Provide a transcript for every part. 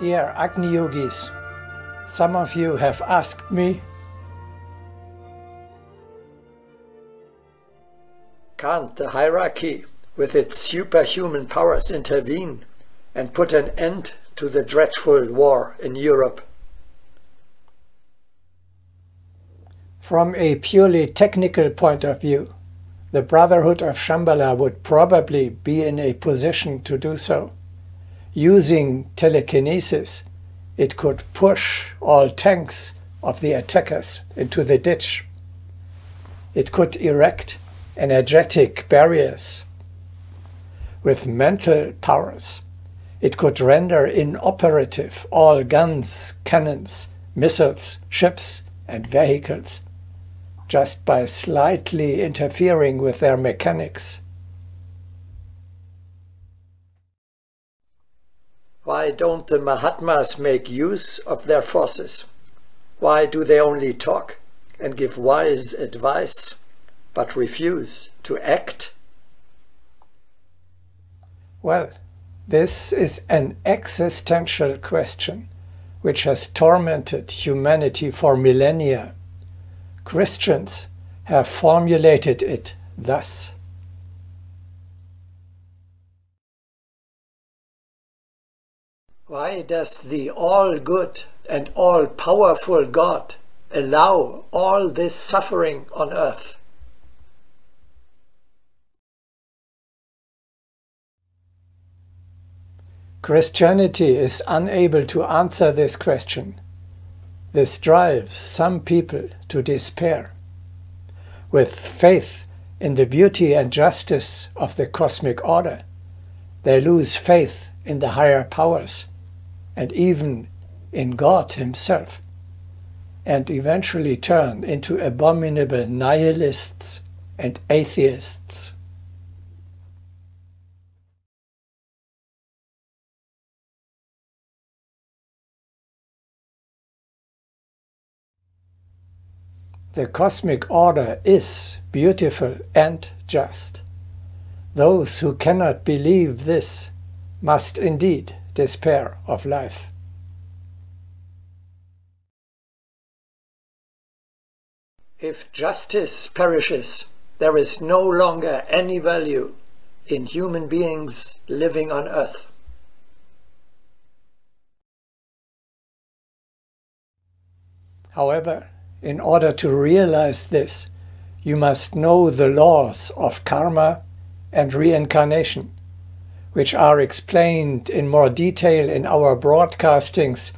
Dear Agni Yogis, some of you have asked me Can't the hierarchy with its superhuman powers intervene and put an end to the dreadful war in Europe? From a purely technical point of view, the Brotherhood of Shambhala would probably be in a position to do so. Using telekinesis, it could push all tanks of the attackers into the ditch. It could erect energetic barriers. With mental powers, it could render inoperative all guns, cannons, missiles, ships, and vehicles just by slightly interfering with their mechanics. Why don't the Mahatmas make use of their forces? Why do they only talk and give wise advice, but refuse to act? Well, this is an existential question which has tormented humanity for millennia. Christians have formulated it thus. Why does the all-good and all-powerful God allow all this suffering on earth? Christianity is unable to answer this question. This drives some people to despair. With faith in the beauty and justice of the cosmic order, they lose faith in the higher powers and even in God Himself, and eventually turn into abominable nihilists and atheists. The cosmic order is beautiful and just. Those who cannot believe this must indeed despair of life. If justice perishes, there is no longer any value in human beings living on earth. However, in order to realize this, you must know the laws of karma and reincarnation, which are explained in more detail in our broadcastings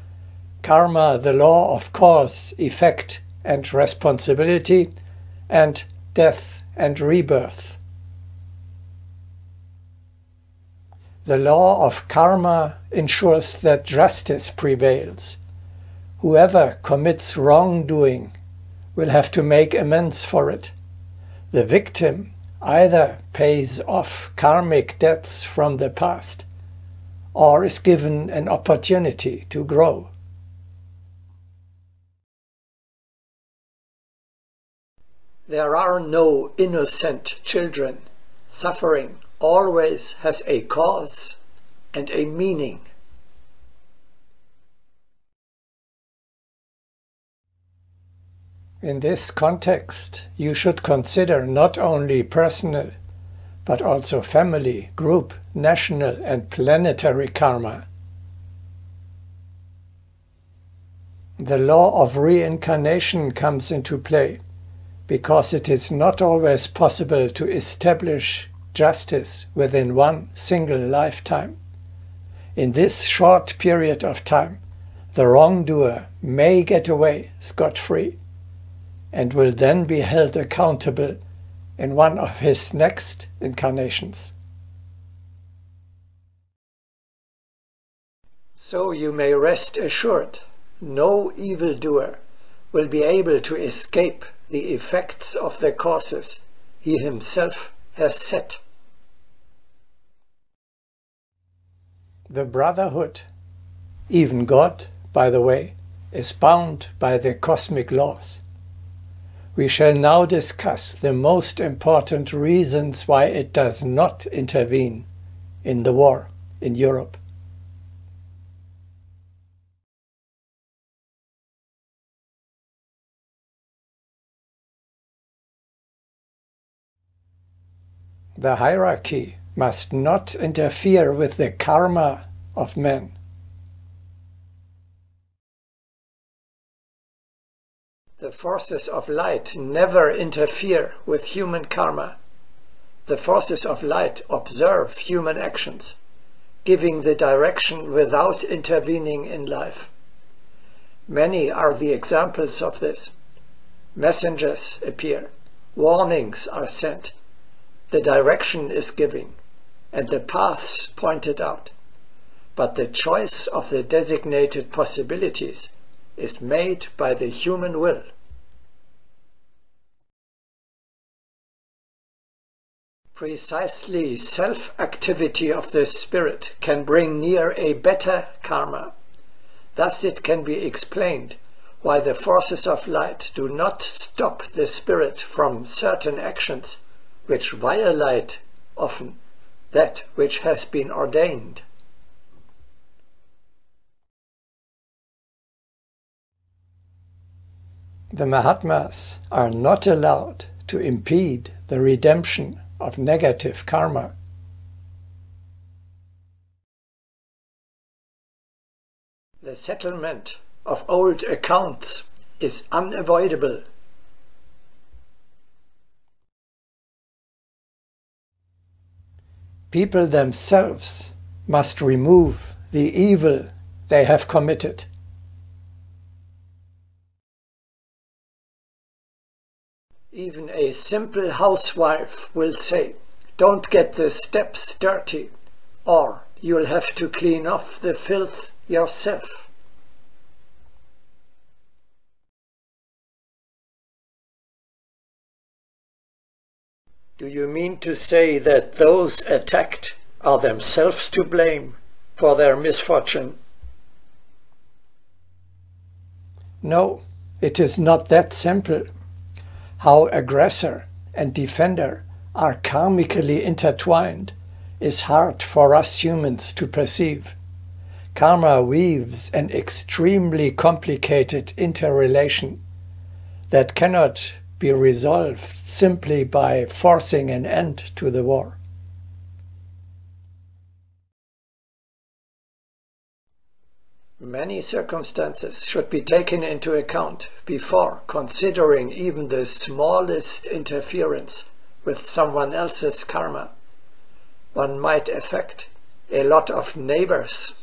Karma, the law of cause, effect, and responsibility, and death and rebirth. The law of karma ensures that justice prevails Whoever commits wrongdoing will have to make amends for it. The victim either pays off karmic debts from the past or is given an opportunity to grow. There are no innocent children. Suffering always has a cause and a meaning. In this context, you should consider not only personal, but also family, group, national, and planetary karma. The law of reincarnation comes into play because it is not always possible to establish justice within one single lifetime. In this short period of time, the wrongdoer may get away scot free and will then be held accountable in one of his next incarnations. So you may rest assured no evildoer will be able to escape the effects of the causes he himself has set. The Brotherhood, even God, by the way, is bound by the cosmic laws. We shall now discuss the most important reasons why it does not intervene in the war in Europe. The hierarchy must not interfere with the karma of men. The forces of light never interfere with human karma. The forces of light observe human actions, giving the direction without intervening in life. Many are the examples of this. Messengers appear, warnings are sent, the direction is given, and the paths pointed out. But the choice of the designated possibilities is made by the human will. Precisely self-activity of the spirit can bring near a better karma. Thus it can be explained why the forces of light do not stop the spirit from certain actions which violate often that which has been ordained. The Mahatmas are not allowed to impede the redemption of negative karma. The settlement of old accounts is unavoidable. People themselves must remove the evil they have committed. Even a simple housewife will say, don't get the steps dirty, or you'll have to clean off the filth yourself. Do you mean to say that those attacked are themselves to blame for their misfortune? No, it is not that simple. How aggressor and defender are karmically intertwined is hard for us humans to perceive. Karma weaves an extremely complicated interrelation that cannot be resolved simply by forcing an end to the war. Many circumstances should be taken into account before considering even the smallest interference with someone else's karma. One might affect a lot of neighbors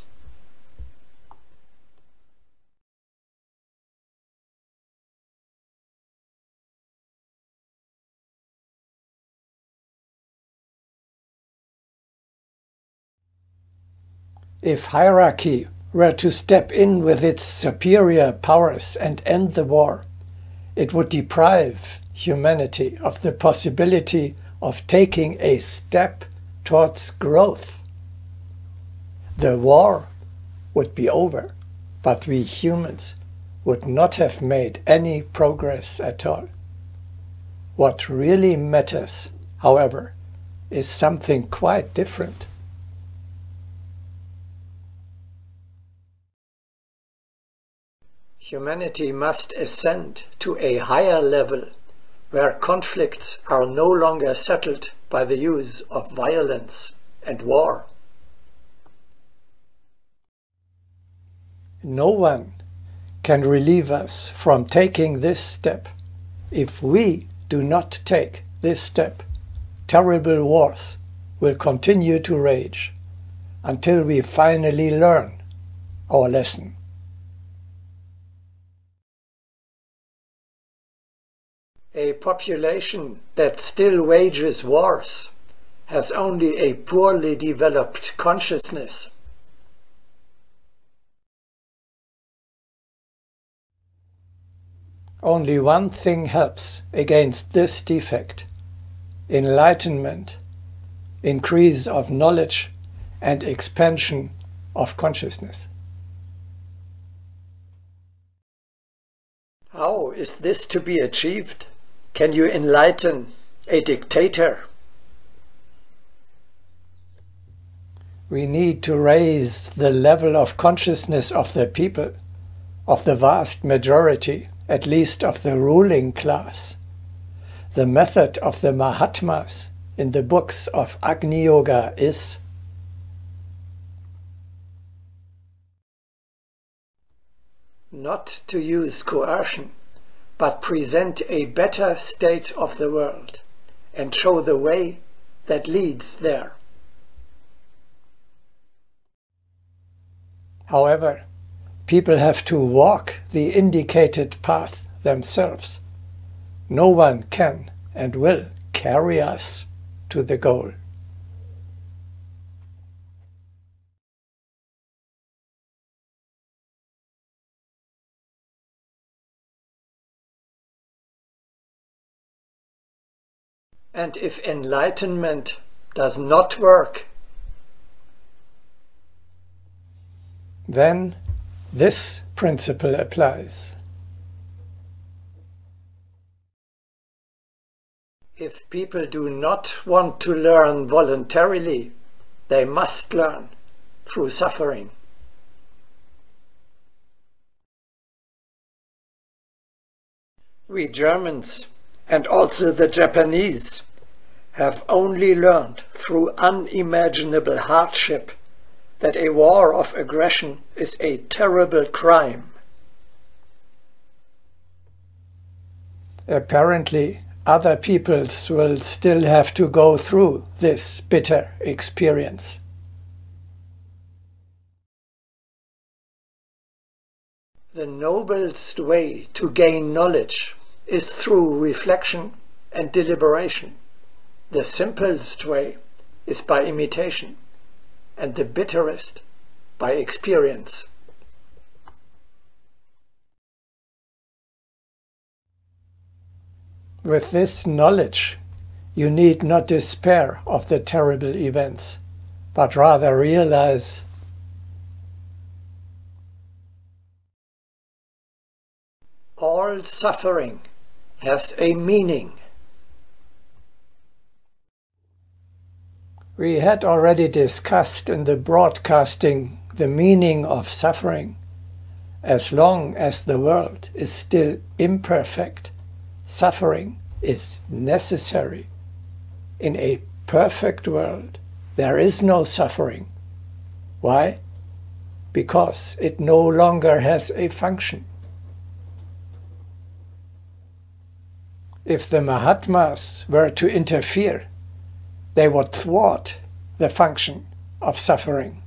If hierarchy were to step in with its superior powers and end the war, it would deprive humanity of the possibility of taking a step towards growth. The war would be over, but we humans would not have made any progress at all. What really matters, however, is something quite different. Humanity must ascend to a higher level where conflicts are no longer settled by the use of violence and war. No one can relieve us from taking this step. If we do not take this step, terrible wars will continue to rage until we finally learn our lesson. A population that still wages wars has only a poorly developed consciousness. Only one thing helps against this defect enlightenment, increase of knowledge, and expansion of consciousness. How is this to be achieved? Can you enlighten a dictator? We need to raise the level of consciousness of the people, of the vast majority, at least of the ruling class. The method of the Mahatmas in the books of Agni Yoga is not to use coercion, but present a better state of the world and show the way that leads there. However, people have to walk the indicated path themselves. No one can and will carry us to the goal. And if enlightenment does not work, then this principle applies. If people do not want to learn voluntarily, they must learn through suffering. We Germans and also the Japanese have only learned through unimaginable hardship that a war of aggression is a terrible crime. Apparently, other peoples will still have to go through this bitter experience. The noblest way to gain knowledge is through reflection and deliberation. The simplest way is by imitation, and the bitterest by experience. With this knowledge, you need not despair of the terrible events, but rather realize all suffering has a meaning. We had already discussed in the broadcasting the meaning of suffering. As long as the world is still imperfect, suffering is necessary. In a perfect world, there is no suffering. Why? Because it no longer has a function. if the Mahatmas were to interfere, they would thwart the function of suffering.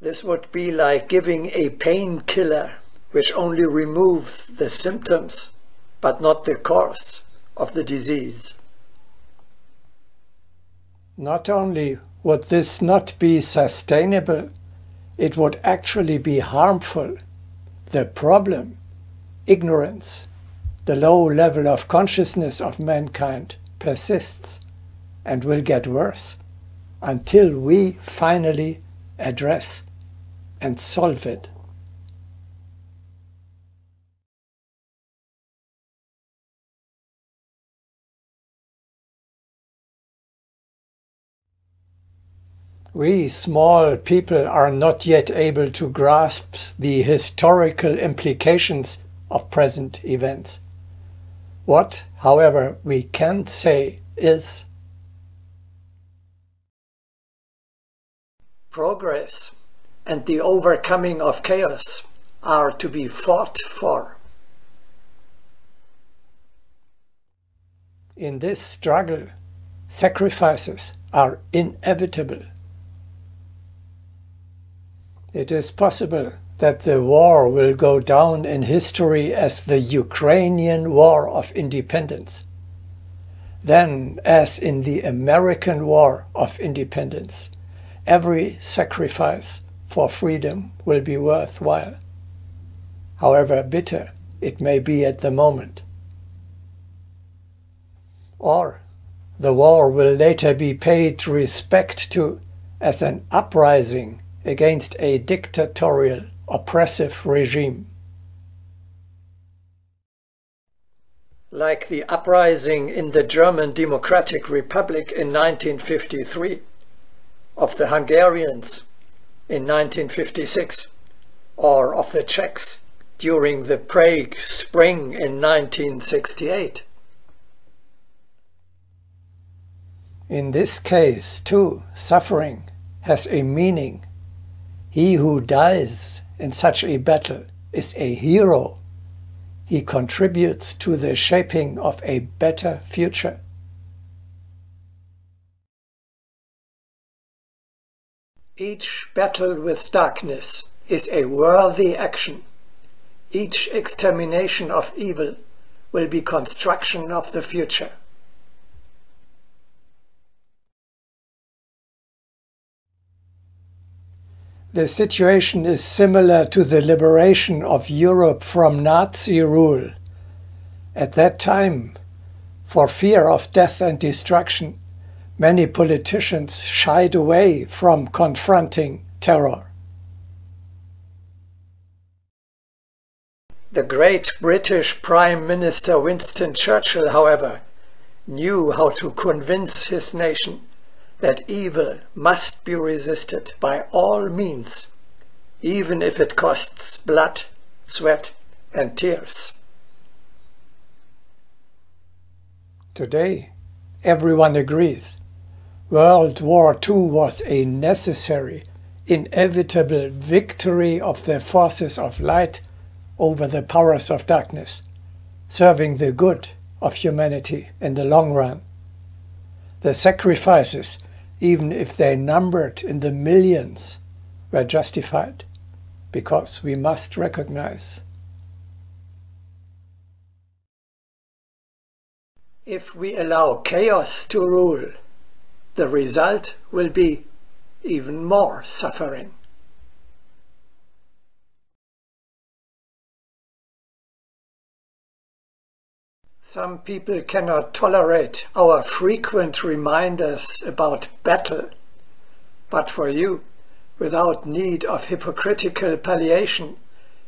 This would be like giving a painkiller which only removes the symptoms but not the cause of the disease. Not only would this not be sustainable, it would actually be harmful. The problem ignorance, the low level of consciousness of mankind persists and will get worse until we finally address and solve it. We small people are not yet able to grasp the historical implications of present events. What, however, we can say is progress and the overcoming of chaos are to be fought for. In this struggle, sacrifices are inevitable. It is possible that the war will go down in history as the Ukrainian War of Independence. Then, as in the American War of Independence, every sacrifice for freedom will be worthwhile, however bitter it may be at the moment. Or the war will later be paid respect to as an uprising against a dictatorial oppressive regime. Like the uprising in the German Democratic Republic in 1953, of the Hungarians in 1956, or of the Czechs during the Prague Spring in 1968. In this case, too, suffering has a meaning. He who dies in such a battle is a hero. He contributes to the shaping of a better future. Each battle with darkness is a worthy action. Each extermination of evil will be construction of the future. The situation is similar to the liberation of Europe from Nazi rule. At that time, for fear of death and destruction, many politicians shied away from confronting terror. The great British Prime Minister Winston Churchill, however, knew how to convince his nation that evil be resisted by all means, even if it costs blood, sweat and tears. Today, everyone agrees World War II was a necessary, inevitable victory of the forces of light over the powers of darkness, serving the good of humanity in the long run. The sacrifices even if they numbered in the millions, were justified, because we must recognize if we allow chaos to rule, the result will be even more suffering. Some people cannot tolerate our frequent reminders about battle. But for you, without need of hypocritical palliation,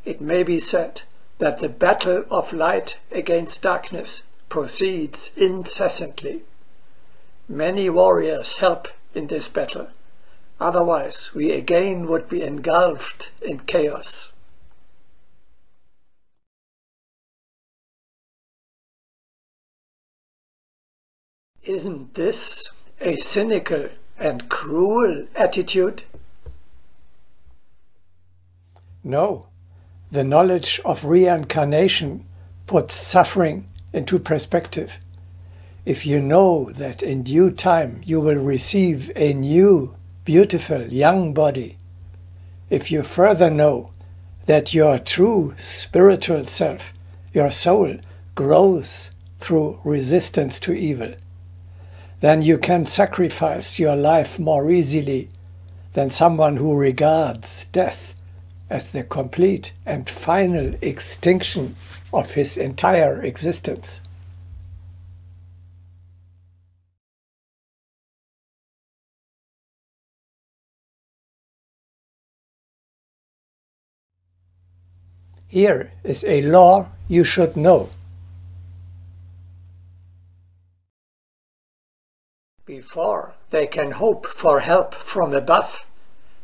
it may be said that the battle of light against darkness proceeds incessantly. Many warriors help in this battle, otherwise we again would be engulfed in chaos. Isn't this a cynical and cruel attitude? No, the knowledge of reincarnation puts suffering into perspective. If you know that in due time you will receive a new, beautiful young body, if you further know that your true spiritual self, your soul, grows through resistance to evil, then you can sacrifice your life more easily than someone who regards death as the complete and final extinction of his entire existence. Here is a law you should know. Before they can hope for help from above,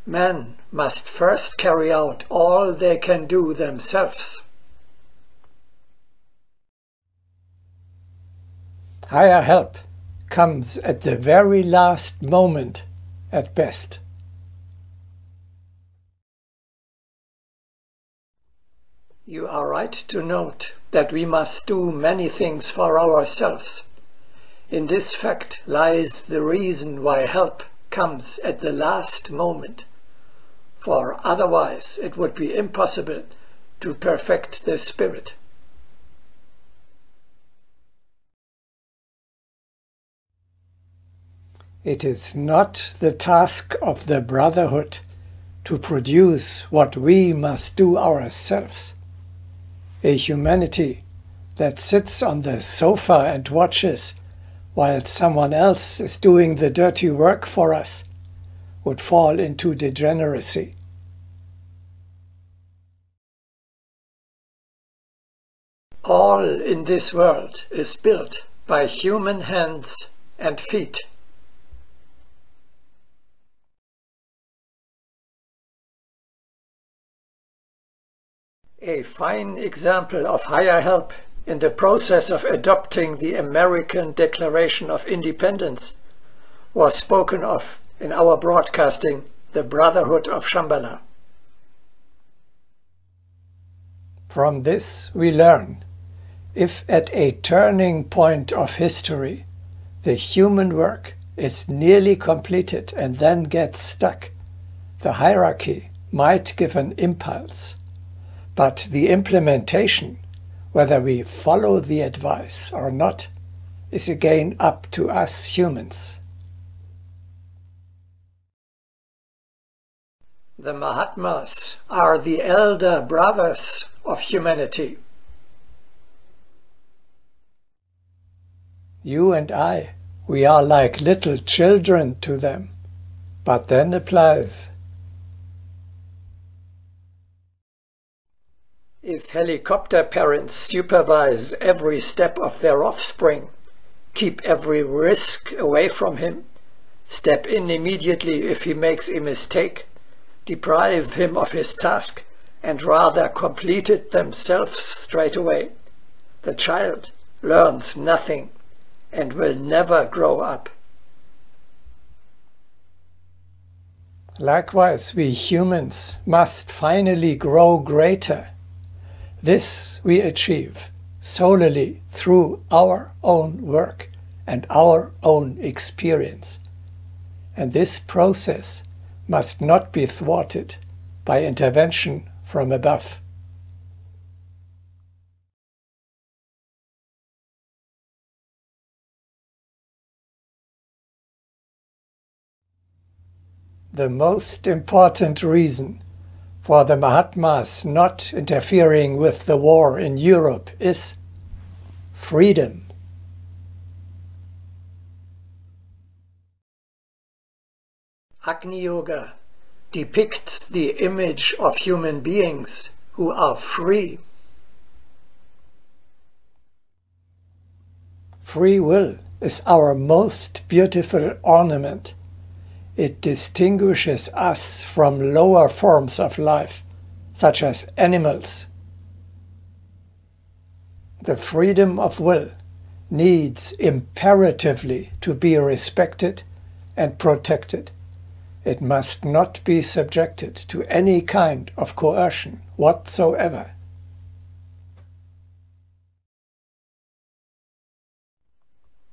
men must first carry out all they can do themselves. Higher help comes at the very last moment at best. You are right to note that we must do many things for ourselves in this fact lies the reason why help comes at the last moment, for otherwise it would be impossible to perfect the spirit. It is not the task of the Brotherhood to produce what we must do ourselves. A humanity that sits on the sofa and watches while someone else is doing the dirty work for us, would fall into degeneracy. All in this world is built by human hands and feet. A fine example of higher help in the process of adopting the American Declaration of Independence was spoken of in our broadcasting, the Brotherhood of Shambhala. From this we learn, if at a turning point of history the human work is nearly completed and then gets stuck, the hierarchy might give an impulse, but the implementation, whether we follow the advice or not, is again up to us humans. The Mahatmas are the elder brothers of humanity. You and I, we are like little children to them, but then applies. If helicopter parents supervise every step of their offspring, keep every risk away from him, step in immediately if he makes a mistake, deprive him of his task, and rather complete it themselves straight away, the child learns nothing and will never grow up. Likewise, we humans must finally grow greater. This we achieve solely through our own work and our own experience. And this process must not be thwarted by intervention from above. The most important reason for the Mahatmas not interfering with the war in Europe is freedom. Agni Yoga depicts the image of human beings who are free. Free will is our most beautiful ornament. It distinguishes us from lower forms of life, such as animals. The freedom of will needs imperatively to be respected and protected. It must not be subjected to any kind of coercion whatsoever.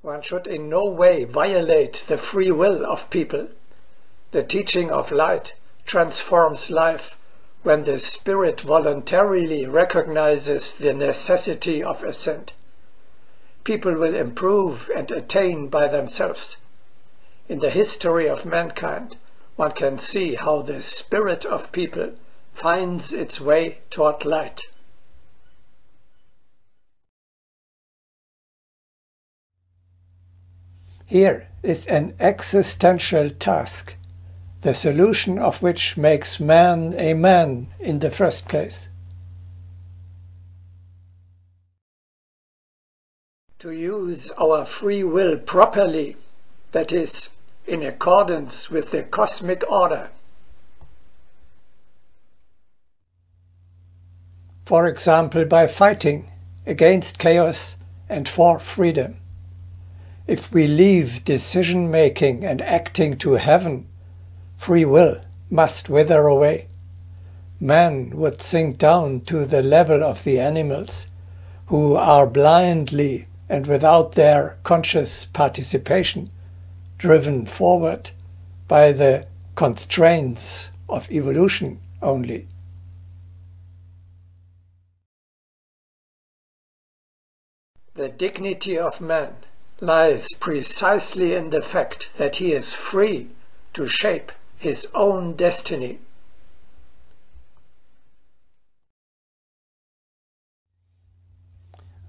One should in no way violate the free will of people. The teaching of light transforms life when the spirit voluntarily recognizes the necessity of ascent. People will improve and attain by themselves. In the history of mankind, one can see how the spirit of people finds its way toward light. Here is an existential task, the solution of which makes man a man in the first place. To use our free will properly, that is, in accordance with the cosmic order. For example, by fighting against chaos and for freedom. If we leave decision making and acting to heaven, free will must wither away. Man would sink down to the level of the animals, who are blindly and without their conscious participation driven forward by the constraints of evolution only. The dignity of man lies precisely in the fact that he is free to shape his own destiny.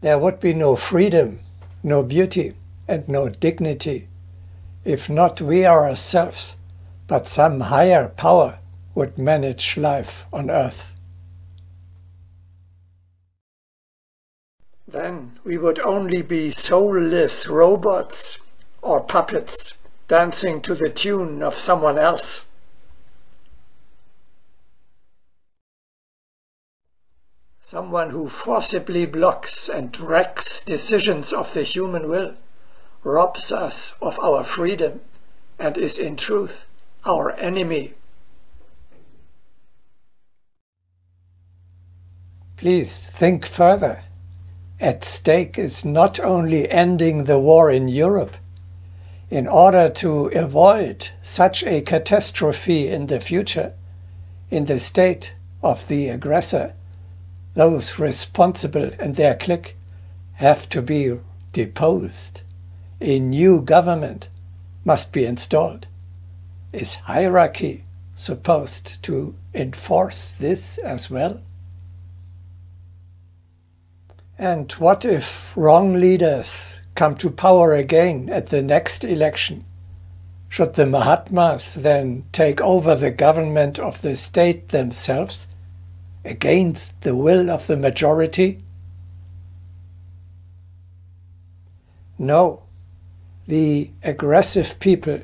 There would be no freedom, no beauty, and no dignity if not we ourselves, but some higher power would manage life on earth. Then we would only be soulless robots or puppets dancing to the tune of someone else. Someone who forcibly blocks and wrecks decisions of the human will robs us of our freedom and is in truth our enemy. Please think further. At stake is not only ending the war in Europe. In order to avoid such a catastrophe in the future, in the state of the aggressor, those responsible and their clique have to be deposed. A new government must be installed. Is hierarchy supposed to enforce this as well? And what if wrong leaders come to power again at the next election? Should the Mahatmas then take over the government of the state themselves against the will of the majority? No, the aggressive people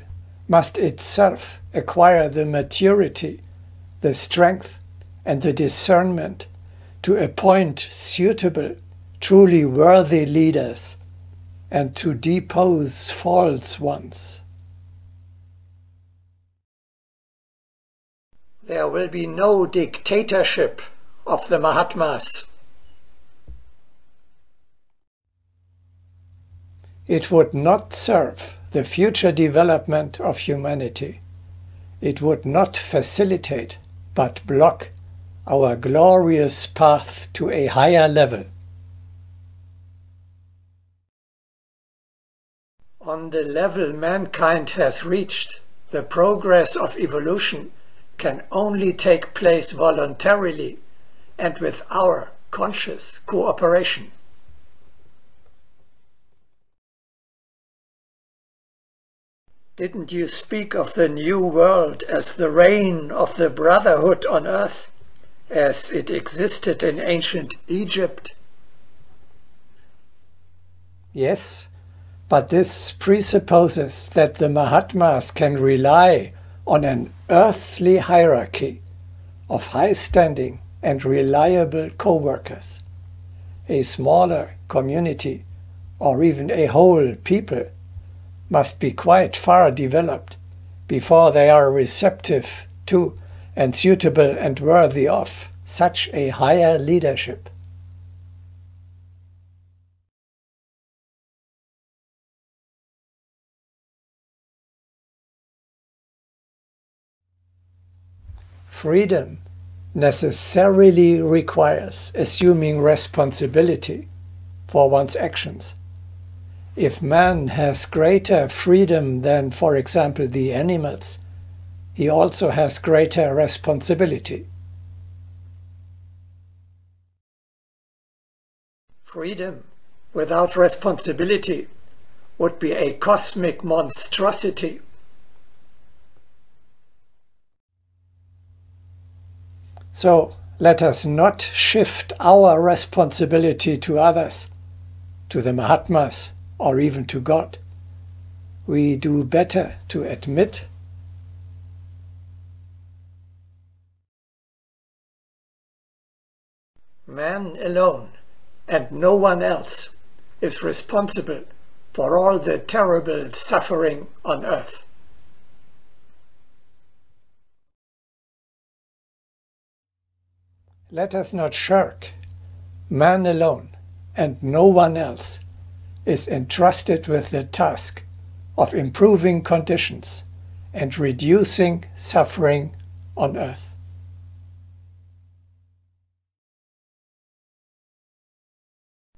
must itself acquire the maturity, the strength, and the discernment to appoint suitable, truly worthy leaders and to depose false ones. There will be no dictatorship of the Mahatmas. It would not serve the future development of humanity. It would not facilitate, but block our glorious path to a higher level. On the level mankind has reached, the progress of evolution can only take place voluntarily and with our conscious cooperation. Didn't you speak of the new world as the reign of the brotherhood on earth, as it existed in ancient Egypt? Yes, but this presupposes that the Mahatmas can rely on an earthly hierarchy of high standing and reliable co workers. A smaller community or even a whole people must be quite far developed before they are receptive to and suitable and worthy of such a higher leadership. Freedom necessarily requires assuming responsibility for one's actions. If man has greater freedom than, for example, the animals, he also has greater responsibility. Freedom without responsibility would be a cosmic monstrosity. So let us not shift our responsibility to others, to the Mahatmas, or even to God. We do better to admit Man alone and no one else is responsible for all the terrible suffering on earth. Let us not shirk. Man alone and no one else is entrusted with the task of improving conditions and reducing suffering on earth.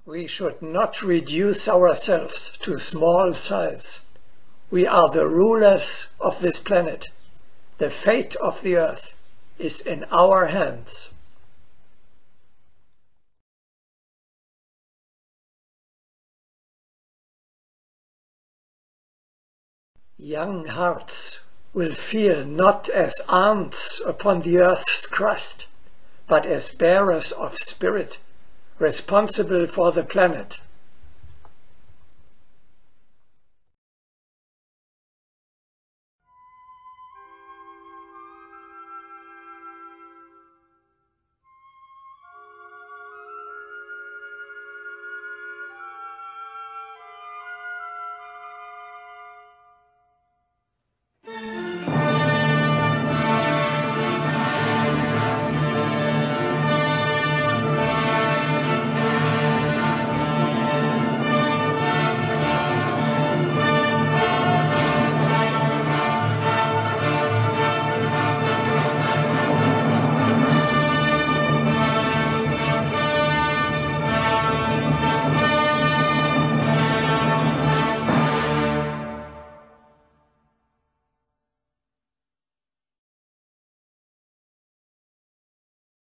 We should not reduce ourselves to small size. We are the rulers of this planet. The fate of the earth is in our hands. Young hearts will feel not as ants upon the earth's crust, but as bearers of spirit, responsible for the planet.